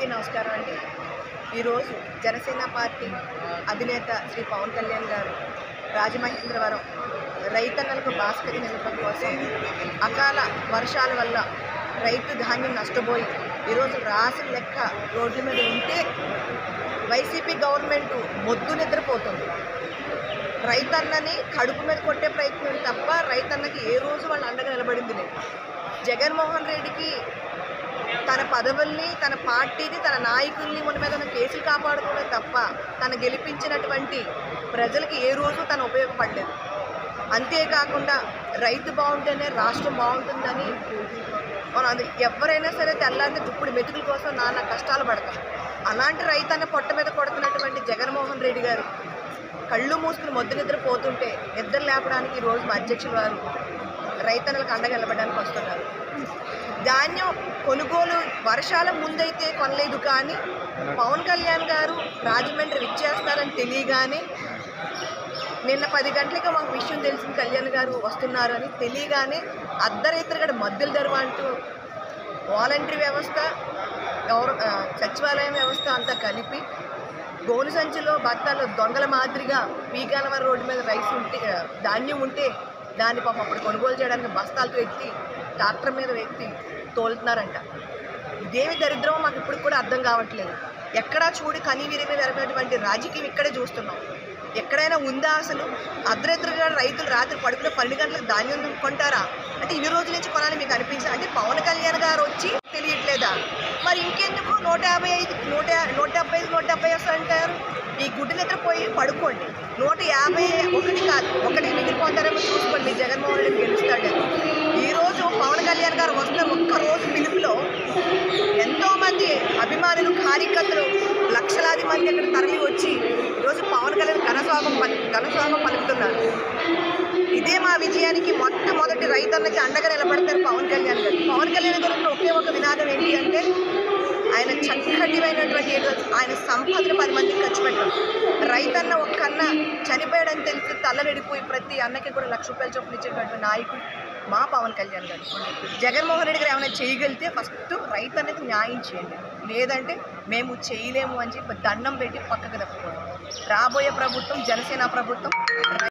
అందరికీ నమస్కారం అండి. ఈరోజు జనసేన పార్టీ అధినేత శ్రీ పవన్ కళ్యాణ్ గారు రాజమహేంద్రవరం రైతన్నలకు భాస్కరి నిలపడం కోసం అకాల వర్షాల వల్ల రైతు ధాన్యం నష్టపోయి ఈరోజు రాసిన లెక్క రోడ్ల మీద ఉంటే వైసీపీ గవర్నమెంట్ మొద్దు నిద్రపోతుంది. రైతన్నని కడుపు మీద కొట్టే ప్రయత్నం తప్ప రైతన్నకి ఏ రోజు వాళ్ళు అండగా నిలబడింది లేదు. జగన్మోహన్ రెడ్డికి తన పదవుల్ని తన పార్టీని తన నాయకుల్ని మన మీద ఉన్న కేసులు కాపాడుకోవడం తప్ప తను గెలిపించినటువంటి ప్రజలకి ఏ రోజు తను ఉపయోగపడలేదు. అంతేకాకుండా రైతు బాగుంటేనే రాష్ట్రం బాగుంటుందని మనం అది ఎవరైనా సరే తెల్లారితే దుప్పుడు మెతుకుల కోసం నాన్న కష్టాలు పడతాం. అలాంటి రైతన్న పొట్ట మీద కొడుతున్నటువంటి జగన్మోహన్ రెడ్డి గారు కళ్ళు మూసుకుని మొద్దు నిద్ర పోతుంటే నిద్ర లేపడానికి ఈ రోజు మా అధ్యక్షులు వారు రైతన్నలకు అండగా నిలబడడానికి వస్తున్నారు. ధాన్యం కొనుగోలు వర్షాల ముందైతే కొనలేదు కానీ పవన్ కళ్యాణ్ గారు రాజమండ్రి ఇచ్చేస్తారని తెలియగానే నిన్న పది గంటలకి మాకు విషయం తెలిసింది కళ్యాణ్ గారు వస్తున్నారు అని తెలియగానే అర్ధరైతులు మద్దుల ధర అంటూ వాలంటరీ వ్యవస్థ గౌరవ సచివాలయం వ్యవస్థ అంతా కలిపి గోను సంచిలో బత్తాలు దొంగల మాదిరిగా పీకాలవరం రోడ్డు మీద రైస్ ఉంటే ధాన్యం ఉంటే దాన్ని పాపం అప్పుడు కొనుగోలు చేయడానికి బస్తాలతో ఎత్తి ట్రాక్టర్ మీద ఎత్తి తోలుతున్నారంట. ఇదేమి దరిద్రమో మాకు ఇప్పుడు కూడా అర్థం కావట్లేదు. ఎక్కడా చూడు కనీ విరిగి జరిగినటువంటి రాజకీయం ఇక్కడే చూస్తున్నాం. ఎక్కడైనా ఉందా అసలు? అర్ధరాత్రిగా రైతులు రాత్రి పడుకునే పన్నెండు గంటలకు ధాన్యం కొంటారా అంటే ఇన్ని రోజుల నుంచి కొనాలి మీకు అనిపించింది అంటే పవన్ కళ్యాణ్ గారు వచ్చి తెలియట్లేదా? మరి ఇంకెందుకు నూట యాభై ఐదు నూట నూట డెబ్బై ఐదు నూట డెబ్బై వస్తా అంటారు? ఈ గుడ్డు నిద్ర పోయి పడుకోండి. నూట యాభై ఒకటి కాదు ఒకటి మిగిలిపోతారేమో చూసి మీ జగన్మోహన్ రెడ్డి గెలుస్తాడని ఈరోజు పవన్ కళ్యాణ్ గారు వస్తున్న ఒక్కరోజు పిలుపులో ఎంతోమంది అభిమానులు కార్యకర్తలు లక్షలాది మంది అక్కడ తరలి వచ్చి ఈరోజు పవన్ కళ్యాణ్ ఘనస్వాగం పలి ఘనస్వాగం పలుకుతున్నారు. ఇదే మా విజయానికి మొట్టమొదటి రైతన్నకి అండగా నిలబడతారు పవన్ కళ్యాణ్ గారు. పవన్ కళ్యాణ్ గారు ఒకే ఒక వినాదం ఏంటి అంటే ఆయన చక్కటివైనటువంటి ఆయన సంపద చనిపోయాడని తెలిసి తల్లడిపోయి ప్రతి అన్నకి కూడా లక్ష రూపాయలు చొప్పున ఇచ్చేటువంటి నాయకుడు మా పవన్ కళ్యాణ్ గారు. జగన్మోహన్ రెడ్డి గారు ఏమైనా చేయగలిగితే ఫస్ట్ రైతన్నకి న్యాయం చేయండి. లేదంటే మేము చేయలేము అని చెప్పి దండం పెట్టి పక్కకు తప్పుకోవడం. రాబోయే ప్రభుత్వం జనసేన ప్రభుత్వం